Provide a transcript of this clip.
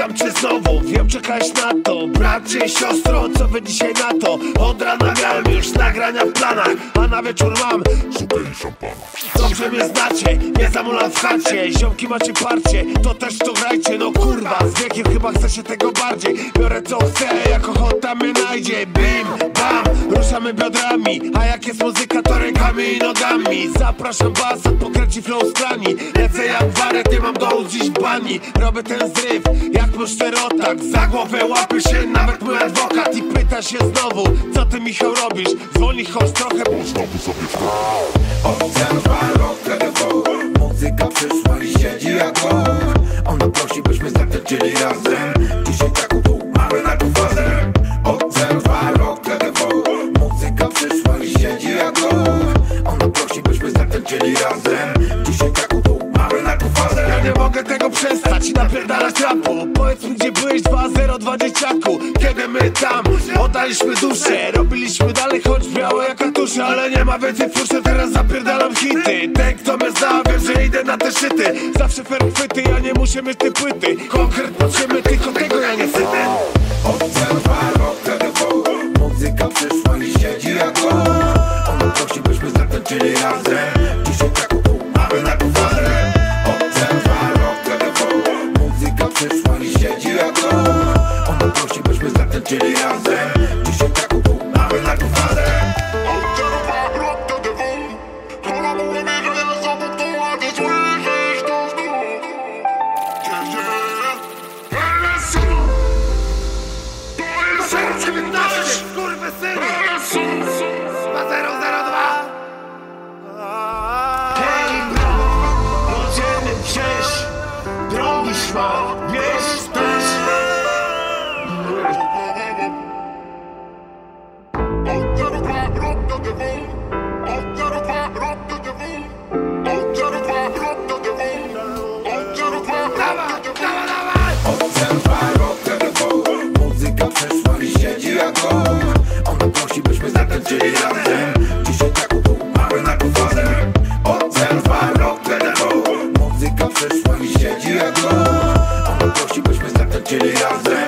witam cię znowu. Wiem czekałeś na to, bracie, siostro Co wy dzisiaj na to? Od rana już nagrania w planach A na wieczór mam Sukę i szampana. Dobrze mnie znacie, nie zamulam w chacie Ziomki macie parcie, to też to grajcie. No kurwa, z wiekiem chyba chce się tego bardziej. Biorę co chcę, jak ochota ruszamy biodrami A jak jest muzyka, to rękami i nogami. Zapraszam was, pokręci flow z krani Lecę jak waret, nie mam dołu dziś bani. Robię ten zryw, jak mój czterotak Za głowę łapie się nawet mój adwokat I pyta się znowu, co ty Michał robisz? Zwolnij choć trochę, bo Znowu sobie rok TDW Muzyka przyszła i siedzi jak Ona prosi byśmy zatańczyli razem zatańczyli razem. Dzisiaj taką tu mamy na fazę Ja nie mogę tego przestać i napierdalać rapu. Powiedz mi gdzie byłeś 2-0-2 dzieciaku Kiedy my tam oddaliśmy duszę? Robiliśmy dalej choć białe jak katusze Ale nie ma więcej furszy, teraz zapierdalam hity. Ten kto mnie zna wie, że idę na te szyty. Zawsze fair chwyty, ja nie muszę mieć płyty. Konkret potrzebny, tylko tego ja nie syty Obserwuj 19 Kurwy syny! LSU 2002 Hej bro, możemy przejść Drogi szmal, wiesz Muzyka przyszła i siedzi jak dom Ona prosi byśmy zatańczyli razem.